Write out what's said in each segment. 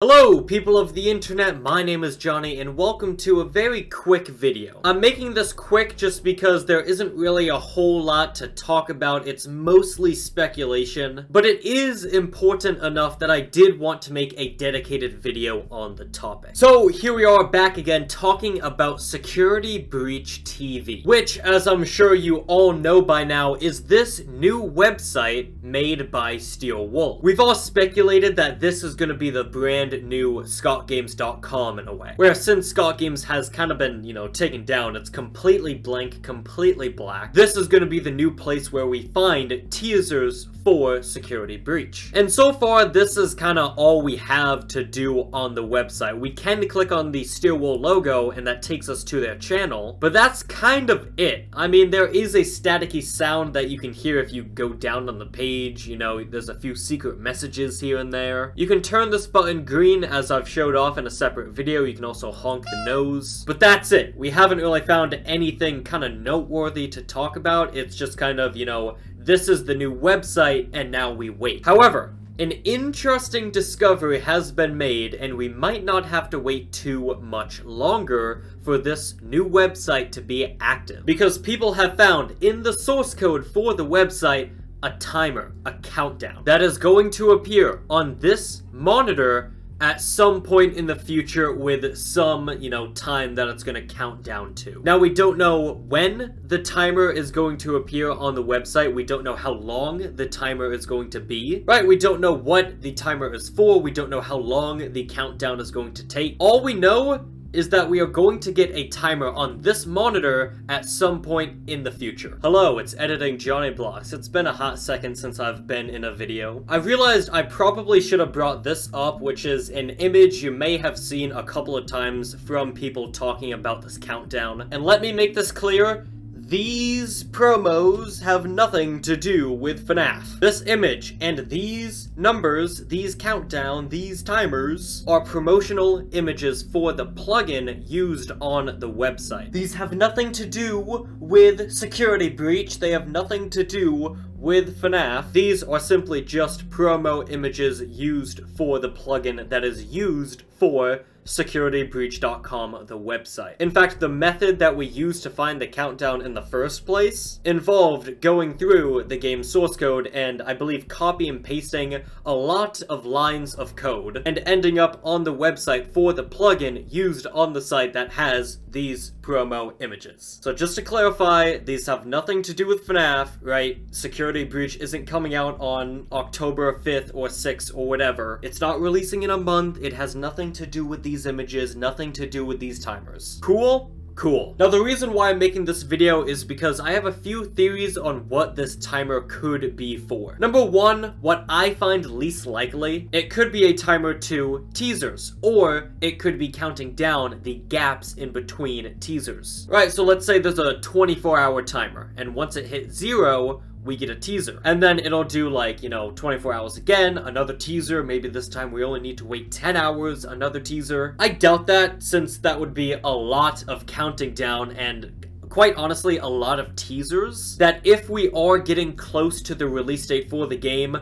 Hello, people of the internet, my name is Jonny, and welcome to a very quick video. I'm making this quick just because there isn't really a whole lot to talk about, it's mostly speculation, but it is important enough that I did want to make a dedicated video on the topic. So here we are back again talking about Security Breach TV, which, as I'm sure you all know by now, is this new website made by Steel Wool. We've all speculated that this is going to be the brand brand new ScottGames.com in a way. Where since Scott Games has kind of been, you know, taken down, it's completely blank, completely black. This is going to be the new place where we find teasers for Security Breach. And so far, this is kind of all we have to do on the website. We can click on the Steel Wool logo and that takes us to their channel, but that's kind of it. I mean, there is a staticky sound that you can hear if you go down on the page, you know, there's a few secret messages here and there. You can turn this button green green, as I've showed off in a separate video. You can also honk the nose. But that's it. We haven't really found anything kind of noteworthy to talk about. It's just kind of, you know, this is the new website, and now we wait. However, an interesting discovery has been made, and we might not have to wait too much longer for this new website to be active. Because people have found in the source code for the website a timer, a countdown, that is going to appear on this monitor at some point in the future with some, you know, time that it's going to count down to. Now, we don't know when the timer is going to appear on the website. We don't know how long the timer is going to be, right? We don't know what the timer is for. We don't know how long the countdown is going to take. All we know is that we are going to get a timer on this monitor at some point in the future. Hello, it's Editing JonnyBlox. It's been a hot second since I've been in a video. I realized I probably should have brought this up, which is an image you may have seen a couple of times from people talking about this countdown. And let me make this clear, these promos have nothing to do with FNAF. This image and these numbers, these countdown, these timers, are promotional images for the plugin used on the website. These have nothing to do with Security Breach, they have nothing to do with FNAF. These are simply just promo images used for the plugin that is used for securitybreach.com, the website. In fact, the method that we used to find the countdown in the first place involved going through the game's source code and I believe copy and pasting a lot of lines of code and ending up on the website for the plugin used on the site that has these promo images. So just to clarify, these have nothing to do with FNAF, right? Security Breach isn't coming out on October 5th or 6th or whatever. It's not releasing in a month. It has nothing to do with these images, nothing to do with these timers. Cool? Cool. Now the reason why I'm making this video is because I have a few theories on what this timer could be for. Number one, what I find least likely, it could be a timer to teasers, or it could be counting down the gaps in between teasers. Right, so let's say there's a 24 hour timer, and once it hits zero, we get a teaser. And then it'll do like, you know, 24 hours again, another teaser, maybe this time we only need to wait 10 hours, another teaser. I doubt that, since that would be a lot of counting down and quite honestly, a lot of teasers, that if we are getting close to the release date for the game,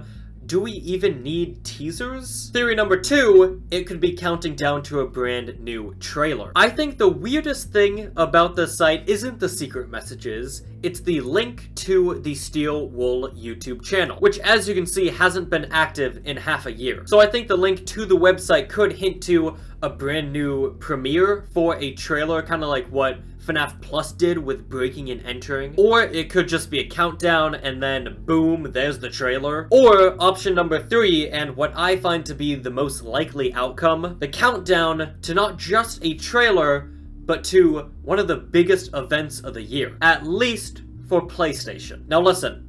do we even need teasers? Theory number two, it could be counting down to a brand new trailer. I think the weirdest thing about the site isn't the secret messages, it's the link to the Steel Wool YouTube channel, which as you can see hasn't been active in half a year. So I think the link to the website could hint to a brand new premiere for a trailer, kind of like what FNAF Plus did with breaking and entering. Or it could just be a countdown and then boom, there's the trailer. Or option number three, and what I find to be the most likely outcome, the countdown to not just a trailer, but to one of the biggest events of the year. At least for PlayStation. Now listen,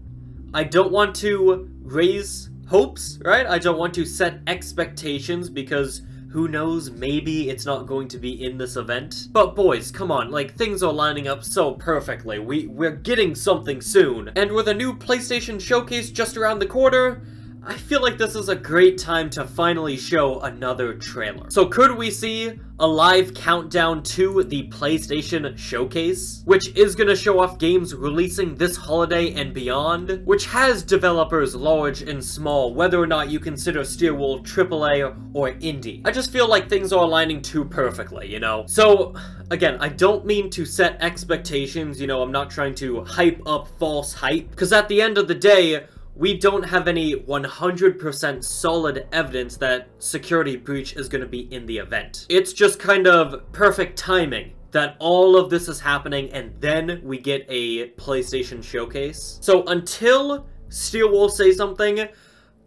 I don't want to raise hopes, right? I don't want to set expectations because who knows, maybe it's not going to be in this event. But boys, come on, like, things are lining up so perfectly. We, we're getting something soon. And with a new PlayStation Showcase just around the corner, I feel like this is a great time to finally show another trailer. So could we see a live countdown to the PlayStation Showcase, which is going to show off games releasing this holiday and beyond, which has developers large and small, whether or not you consider Steel Wool AAA or indie. I just feel like things are aligning too perfectly, you know? So, again, I don't mean to set expectations, you know, I'm not trying to hype up false hype, because at the end of the day, we don't have any 100% solid evidence that Security Breach is going to be in the event. It's just kind of perfect timing that all of this is happening and then we get a PlayStation showcase. So until Steel Wool say something,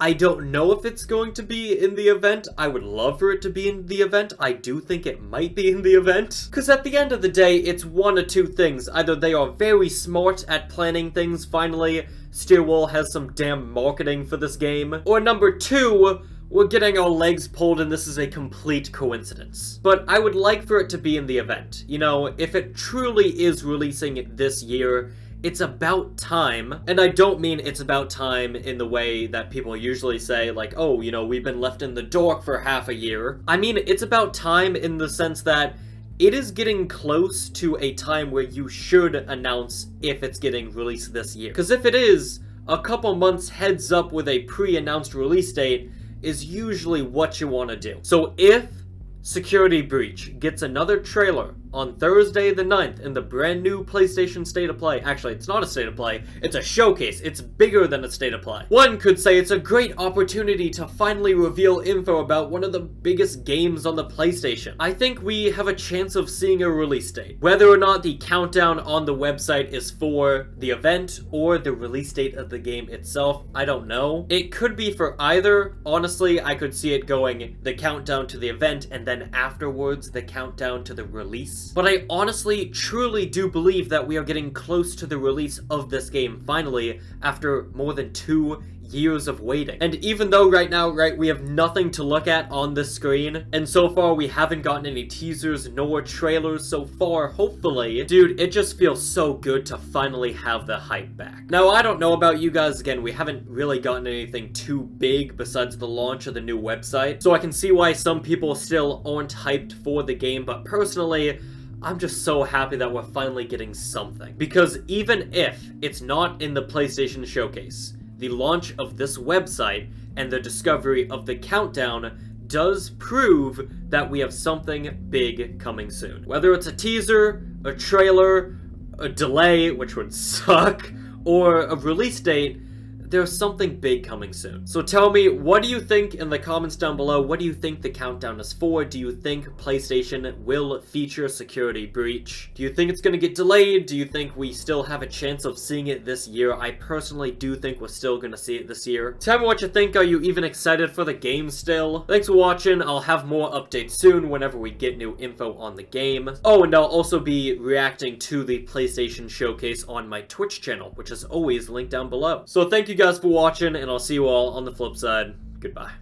I don't know if it's going to be in the event. I would love for it to be in the event. I do think it might be in the event. Because at the end of the day, it's one or two things. Either they are very smart at planning things finally, Steel Wool has some damn marketing for this game, or number two, we're getting our legs pulled and this is a complete coincidence. But I would like for it to be in the event. You know, if it truly is releasing this year, it's about time, and I don't mean it's about time in the way that people usually say, like, oh, you know, we've been left in the dark for half a year. I mean, it's about time in the sense that it is getting close to a time where you should announce if it's getting released this year. Because if it is, a couple months heads up with a pre-announced release date is usually what you want to do. So if Security Breach gets another trailer on Thursday the 9th in the brand new PlayStation State of Play. Actually, it's not a State of Play, it's a showcase. It's bigger than a State of Play. One could say it's a great opportunity to finally reveal info about one of the biggest games on the PlayStation. I think we have a chance of seeing a release date. Whether or not the countdown on the website is for the event or the release date of the game itself, I don't know. It could be for either. Honestly, I could see it going the countdown to the event and then afterwards the countdown to the release but I honestly, truly do believe that we are getting close to the release of this game finally, after more than two years of waiting. And even though right now, right, we have nothing to look at on the screen, and so far we haven't gotten any teasers nor trailers so far, hopefully, dude, it just feels so good to finally have the hype back. Now, I don't know about you guys, again, we haven't really gotten anything too big besides the launch of the new website, so I can see why some people still aren't hyped for the game, but personally, I'm just so happy that we're finally getting something. Because even if it's not in the PlayStation Showcase, the launch of this website and the discovery of the countdown does prove that we have something big coming soon. Whether it's a teaser, a trailer, a delay, which would suck, or a release date, there's something big coming soon. So tell me, what do you think in the comments down below? What do you think the countdown is for? Do you think PlayStation will feature Security Breach? Do you think it's gonna get delayed? Do you think we still have a chance of seeing it this year? I personally do think we're still gonna see it this year. Tell me what you think. Are you even excited for the game still? Thanks for watching. I'll have more updates soon whenever we get new info on the game. Oh, and I'll also be reacting to the PlayStation Showcase on my Twitch channel, which is always linked down below. So thank you guys for watching, and I'll see you all on the flip side. Goodbye.